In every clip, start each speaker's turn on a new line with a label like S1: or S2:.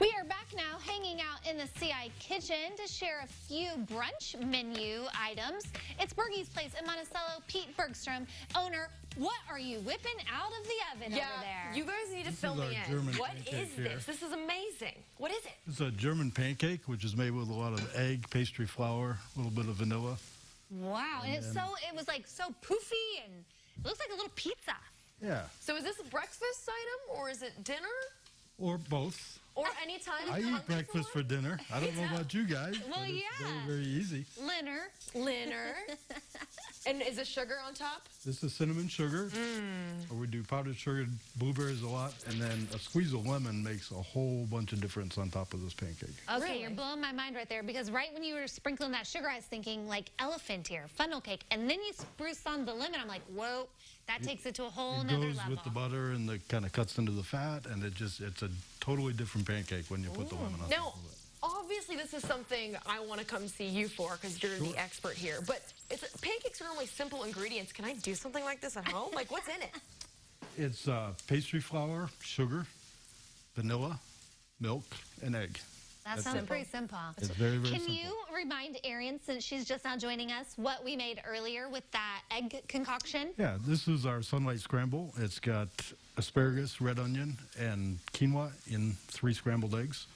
S1: We are back now hanging out in the CI kitchen to share a few brunch menu items. It's Bergie's Place in Monticello. Pete Bergstrom, owner. What are you whipping out of the oven
S2: yeah,
S1: over there?
S2: you guys need to
S3: This
S2: fill
S3: is
S2: me in.
S3: German
S2: What
S3: pancake
S2: is
S3: here.
S2: this? This is amazing. What is it?
S3: It's a German pancake, which is made with a lot of egg, pastry flour, a little bit of vanilla.
S1: wow, and it's so it was like so poofy and it looks like a little pizza.
S3: Yeah,
S2: So is this a breakfast item or is it dinner?
S3: or both.
S2: Or anytime
S3: I eat breakfast for dinner. I don't know about you guys.
S1: Well,
S3: but it's
S1: yeah.
S3: Very, very easy.
S1: Linner.
S2: Dinner. and is it sugar on top?
S3: This is cinnamon sugar. Or we do powdered sugar, blueberries a lot, and then a squeeze of lemon makes a whole bunch of difference on top of this pancake.
S1: Okay,
S2: Really?
S1: you're blowing my mind right there because right when you were sprinkling that sugar, I was thinking like elephant ear, funnel cake, and then you spruce on the lemon. I'm like, whoa, that takes it to a whole
S3: It
S1: nother
S3: goes
S1: level.
S3: with the butter and the kind of cuts into the fat, and it just it's a totally different pancake when you put the lemon on
S2: Now,
S3: top of it.
S2: obviously, this is something I want to come see you for because you're the expert here. But it's, pancakes are only simple ingredients. Can I do something like this at home? Like, what's in it?
S3: It's uh, pastry flour, sugar, vanilla, milk, and egg.
S1: That
S3: That's
S1: sounds
S3: it.
S1: pretty simple.
S3: It's very, very
S1: Can
S3: simple.
S1: you remind Erin, since she's just now joining us, what we made earlier with that egg concoction?
S3: Yeah, this is our sunlight scramble. It's got asparagus, red onion, and quinoa in three scrambled eggs.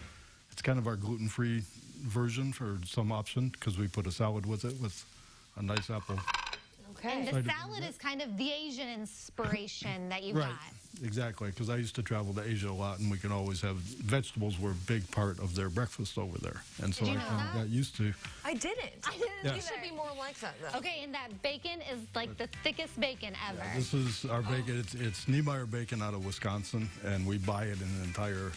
S3: It's kind of our gluten-free version for some option because we put a salad with it with a nice apple.
S2: Okay.
S1: And the salad is kind of the Asian inspiration that you
S3: Right,
S1: got.
S3: Exactly. Because I used to travel to Asia a lot, and we could always have vegetables were a big part of their breakfast over there, and so
S1: Did
S3: I
S1: know
S3: kind of got used to.
S2: I didn't.
S1: I didn't
S3: Yeah.
S2: You should be more like that, though.
S1: Okay, and that bacon is like the thickest bacon ever.
S3: This is our bacon. It's, it's Niemeyer bacon out of Wisconsin, and we buy it in an entire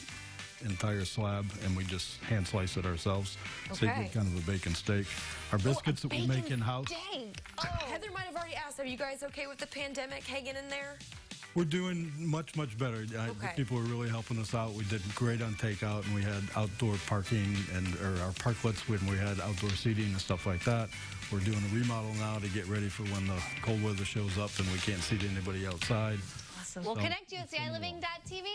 S3: entire slab, and we just hand slice it ourselves. So you get kind of a bacon steak. Our oh, biscuits that we make in house.
S1: steak. Oh.
S2: Heather might have already asked, are you guys okay with the pandemic hanging in there?
S3: We're doing much much better.
S2: Okay.
S3: People are really helping us out. We did great on takeout, and we had outdoor parking and or our parklets when we had outdoor seating and stuff like that. We're doing a remodel now to get ready for when the cold weather shows up and we can't seat anybody outside.
S2: Awesome.
S1: We'll
S3: So,
S1: connect you at CILiving.tv.